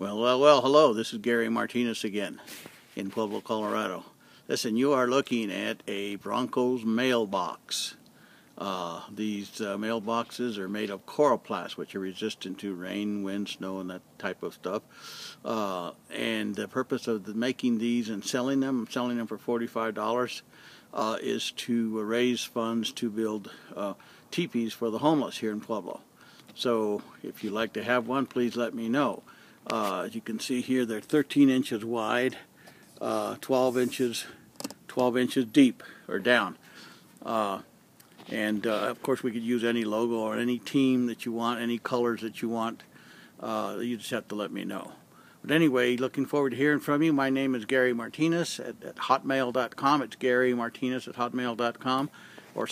Well, well, well, hello. This is Gary Martinez again in Pueblo, Colorado. Listen, you are looking at a Broncos mailbox. Uh, these uh, mailboxes are made of coroplast, which are resistant to rain, wind, snow, and that type of stuff. Uh, and the purpose of the, making these and selling them, selling them for $45, uh, is to raise funds to build uh, teepees for the homeless here in Pueblo. So if you'd like to have one, please let me know. Uh, as you can see here, they're 13 inches wide, uh, 12 inches, 12 inches deep or down. Uh, and uh, of course, we could use any logo or any team that you want, any colors that you want. Uh, you just have to let me know. But anyway, looking forward to hearing from you. My name is Gary Martinez at, at hotmail.com. It's Gary Martinez at hotmail.com. Or